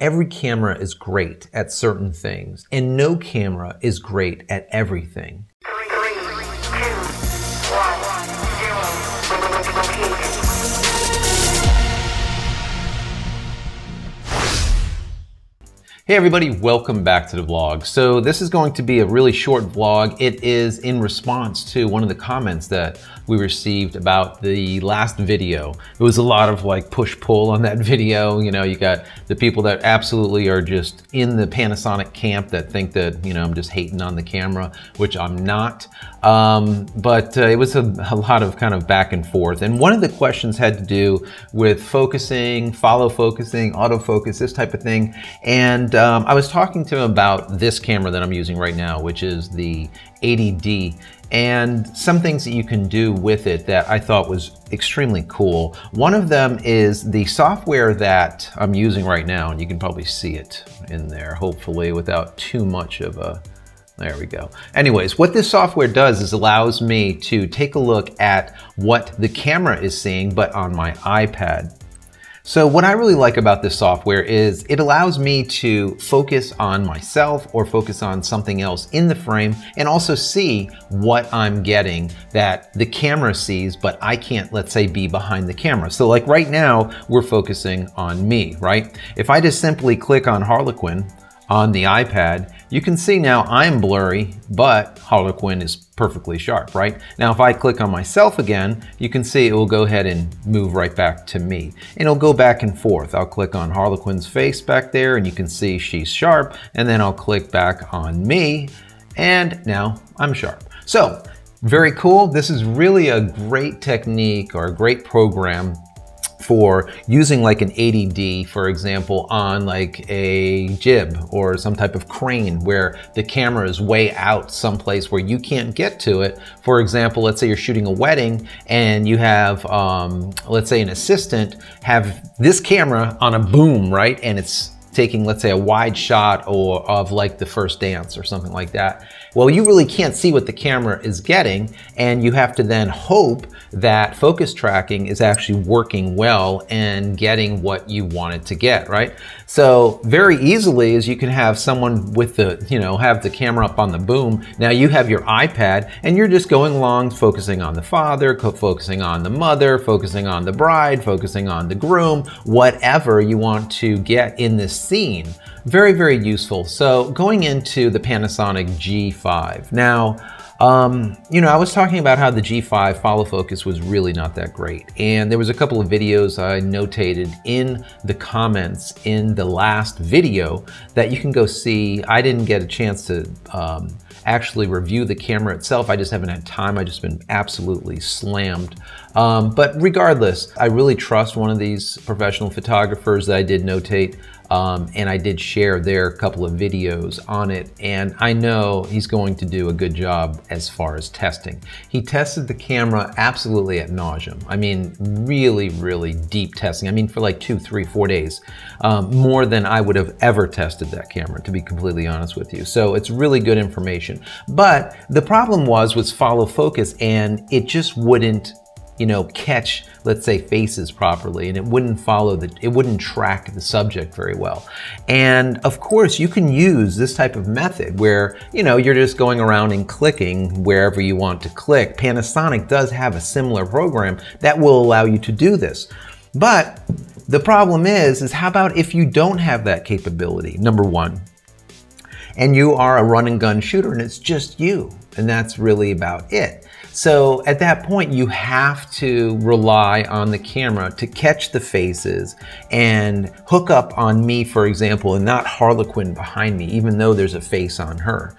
every camera is great at certain things, and no camera is great at everything. Hey everybody, welcome back to the vlog. So this is going to be a really short vlog. It is in response to one of the comments that we received about the last video. It was a lot of like push-pull on that video. You know, you got the people that absolutely are just in the Panasonic camp that think that, you know, I'm just hating on the camera, which I'm not. Um, but uh, it was a, a, lot of kind of back and forth. And one of the questions had to do with focusing, follow focusing, autofocus, this type of thing. And um, I was talking to him about this camera that I'm using right now, which is the 80D and some things that you can do with it that I thought was extremely cool. One of them is the software that I'm using right now, and you can probably see it in there, hopefully, without too much of a there we go. Anyways, what this software does is allows me to take a look at what the camera is seeing, but on my iPad. So what I really like about this software is it allows me to focus on myself or focus on something else in the frame and also see what I'm getting that the camera sees, but I can't, let's say, be behind the camera. So like right now, we're focusing on me, right? If I just simply click on Harlequin on the iPad, you can see now I'm blurry, but Harlequin is perfectly sharp, right? Now, if I click on myself again, you can see it will go ahead and move right back to me. And it'll go back and forth. I'll click on Harlequin's face back there and you can see she's sharp. And then I'll click back on me and now I'm sharp. So very cool. This is really a great technique or a great program for using like an 80D, for example, on like a jib or some type of crane where the camera is way out someplace where you can't get to it. For example, let's say you're shooting a wedding and you have, um, let's say an assistant have this camera on a boom, right? And it's taking, let's say, a wide shot or of like the first dance or something like that. Well, you really can't see what the camera is getting, and you have to then hope that focus tracking is actually working well and getting what you wanted to get, right? So very easily is you can have someone with the, you know, have the camera up on the boom. Now you have your iPad and you're just going along focusing on the father, focusing on the mother, focusing on the bride, focusing on the groom, whatever you want to get in this scene. Very, very useful. So going into the Panasonic G5. Now, um, you know, I was talking about how the G5 follow focus was really not that great. And there was a couple of videos I notated in the comments in the last video that you can go see. I didn't get a chance to um, actually review the camera itself. I just haven't had time. I just been absolutely slammed. Um, but regardless, I really trust one of these professional photographers that I did notate. Um, and I did share their couple of videos on it and I know he's going to do a good job as far as testing. He tested the camera absolutely at nauseum. I mean, really, really deep testing. I mean, for like two, three, four days, um, more than I would have ever tested that camera, to be completely honest with you. So it's really good information. But the problem was, was follow focus and it just wouldn't you know, catch, let's say, faces properly, and it wouldn't follow the, it wouldn't track the subject very well. And of course, you can use this type of method where, you know, you're just going around and clicking wherever you want to click. Panasonic does have a similar program that will allow you to do this. But the problem is, is how about if you don't have that capability, number one, and you are a run and gun shooter and it's just you, and that's really about it. So at that point, you have to rely on the camera to catch the faces and hook up on me, for example, and not Harlequin behind me, even though there's a face on her.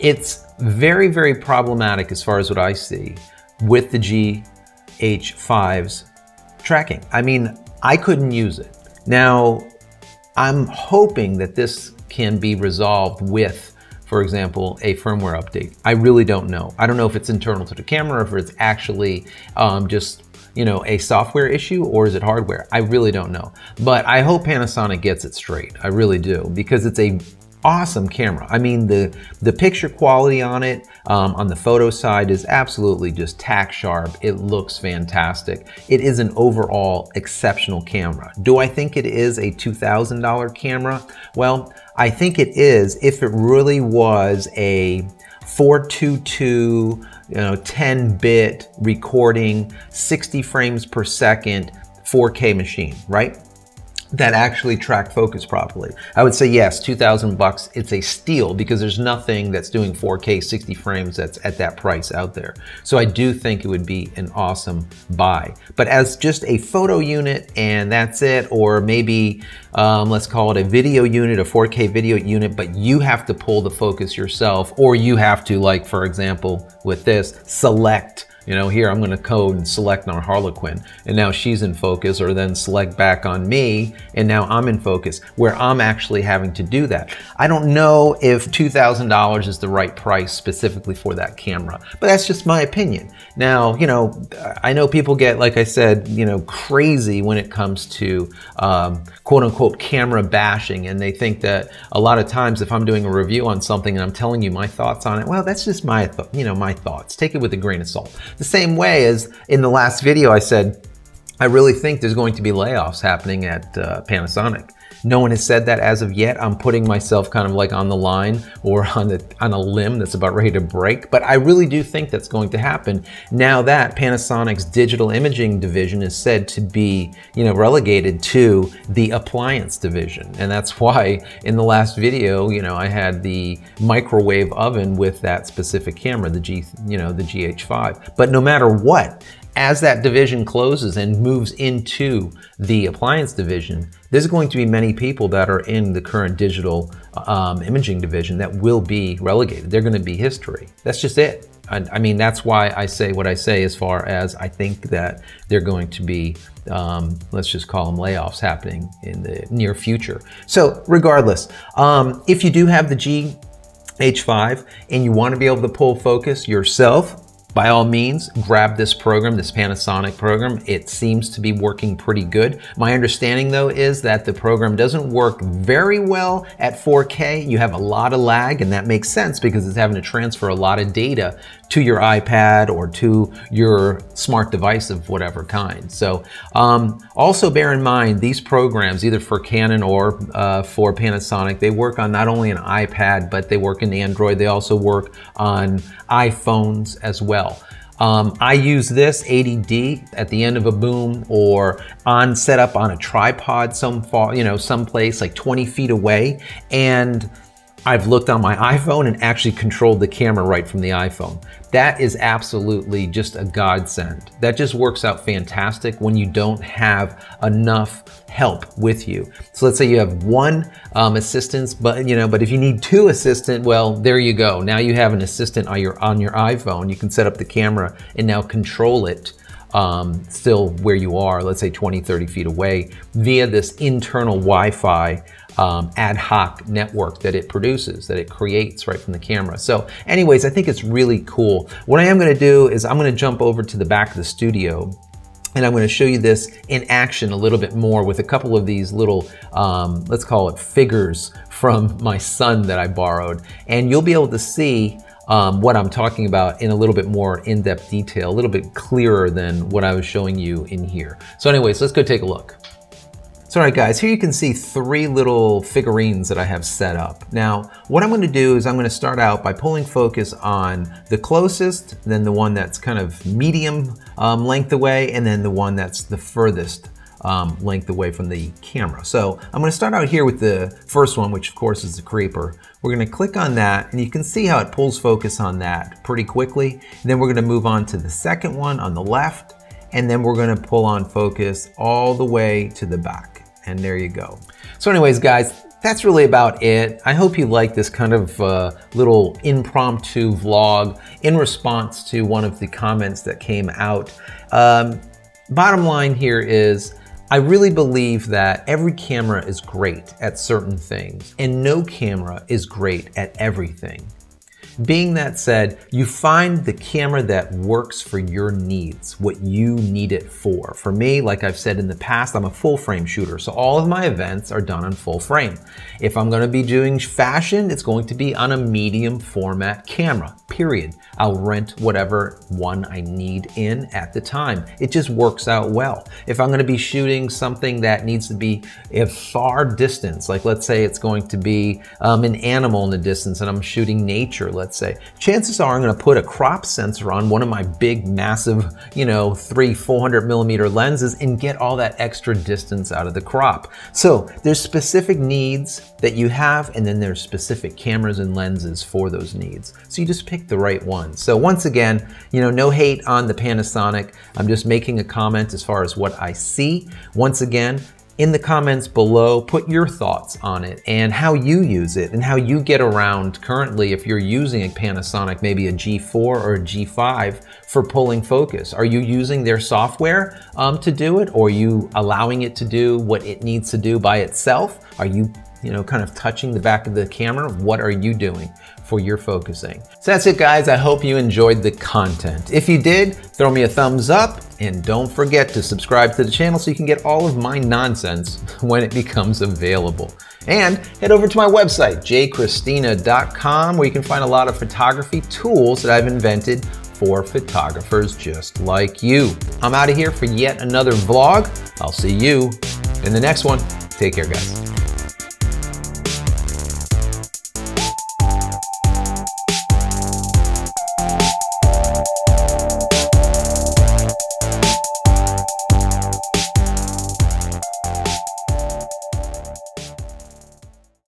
It's very, very problematic as far as what I see with the GH5's tracking. I mean, I couldn't use it. Now, I'm hoping that this can be resolved with for example, a firmware update. I really don't know. I don't know if it's internal to the camera if it's actually um, just you know, a software issue or is it hardware? I really don't know. But I hope Panasonic gets it straight. I really do because it's a awesome camera. I mean, the, the picture quality on it, um, on the photo side is absolutely just tack sharp. It looks fantastic. It is an overall exceptional camera. Do I think it is a $2,000 camera? Well, I think it is if it really was a 422, you know, 10-bit recording, 60 frames per second, 4K machine, right? That actually track focus properly. I would say yes, 2000 bucks, it's a steal because there's nothing that's doing 4K 60 frames that's at that price out there. So I do think it would be an awesome buy. But as just a photo unit and that's it, or maybe um, let's call it a video unit, a 4K video unit, but you have to pull the focus yourself, or you have to like, for example, with this, select you know, here I'm gonna code and select on Harlequin and now she's in focus or then select back on me and now I'm in focus where I'm actually having to do that. I don't know if $2,000 is the right price specifically for that camera, but that's just my opinion. Now, you know, I know people get, like I said, you know, crazy when it comes to um, quote unquote camera bashing and they think that a lot of times if I'm doing a review on something and I'm telling you my thoughts on it, well, that's just my, you know, my thoughts. Take it with a grain of salt. The same way as in the last video I said, I really think there's going to be layoffs happening at uh, Panasonic. No one has said that as of yet. I'm putting myself kind of like on the line or on, the, on a limb that's about ready to break, but I really do think that's going to happen now that Panasonic's digital imaging division is said to be, you know, relegated to the appliance division. And that's why in the last video, you know, I had the microwave oven with that specific camera, the G, you know, the GH5. But no matter what, as that division closes and moves into the appliance division, there's going to be many people that are in the current digital um, imaging division that will be relegated. They're going to be history. That's just it. I, I, mean, that's why I say what I say as far as I think that they're going to be, um, let's just call them layoffs happening in the near future. So regardless, um, if you do have the GH5 and you want to be able to pull focus yourself, by all means, grab this program, this Panasonic program. It seems to be working pretty good. My understanding though is that the program doesn't work very well at 4K. You have a lot of lag and that makes sense because it's having to transfer a lot of data to your iPad or to your smart device of whatever kind. So um, also bear in mind these programs, either for Canon or uh, for Panasonic, they work on not only an iPad, but they work in Android. They also work on iPhones as well. Um, I use this 80D at the end of a boom or on set up on a tripod some far, you know, someplace like 20 feet away. And I've looked on my iPhone and actually controlled the camera right from the iPhone. That is absolutely just a godsend. That just works out fantastic when you don't have enough help with you. So let's say you have one um, assistant, but you know, but if you need two assistant, well, there you go. Now you have an assistant on your on your iPhone. You can set up the camera and now control it um, still where you are, let's say 20, 30 feet away, via this internal Wi-Fi um, ad hoc network that it produces, that it creates right from the camera. So anyways, I think it's really cool. What I am gonna do is I'm gonna jump over to the back of the studio and I'm going to show you this in action a little bit more with a couple of these little, um, let's call it figures from my son that I borrowed. And you'll be able to see um, what I'm talking about in a little bit more in-depth detail, a little bit clearer than what I was showing you in here. So anyways, let's go take a look. All right guys, here you can see three little figurines that I have set up. Now, what I'm gonna do is I'm gonna start out by pulling focus on the closest, then the one that's kind of medium um, length away, and then the one that's the furthest um, length away from the camera. So I'm gonna start out here with the first one, which of course is the creeper. We're gonna click on that and you can see how it pulls focus on that pretty quickly. And then we're gonna move on to the second one on the left and then we're gonna pull on focus all the way to the back. And there you go. So anyways, guys, that's really about it. I hope you like this kind of uh, little impromptu vlog in response to one of the comments that came out. Um, bottom line here is, I really believe that every camera is great at certain things and no camera is great at everything. Being that said, you find the camera that works for your needs, what you need it for. For me, like I've said in the past, I'm a full frame shooter, so all of my events are done on full frame. If I'm gonna be doing fashion, it's going to be on a medium format camera, period. I'll rent whatever one I need in at the time. It just works out well. If I'm gonna be shooting something that needs to be a far distance, like let's say it's going to be um, an animal in the distance and I'm shooting nature, let's say, chances are I'm gonna put a crop sensor on one of my big, massive, you know, three, 400 millimeter lenses and get all that extra distance out of the crop. So there's specific needs that you have and then there's specific cameras and lenses for those needs. So you just pick the right one. So once again, you know, no hate on the Panasonic. I'm just making a comment as far as what I see. Once again, in the comments below, put your thoughts on it and how you use it and how you get around currently if you're using a Panasonic, maybe a G4 or a G5 for pulling focus. Are you using their software um, to do it or are you allowing it to do what it needs to do by itself? Are you you know, kind of touching the back of the camera. What are you doing for your focusing? So that's it guys. I hope you enjoyed the content. If you did, throw me a thumbs up and don't forget to subscribe to the channel so you can get all of my nonsense when it becomes available. And head over to my website, jcristina.com, where you can find a lot of photography tools that I've invented for photographers just like you. I'm out of here for yet another vlog. I'll see you in the next one. Take care, guys.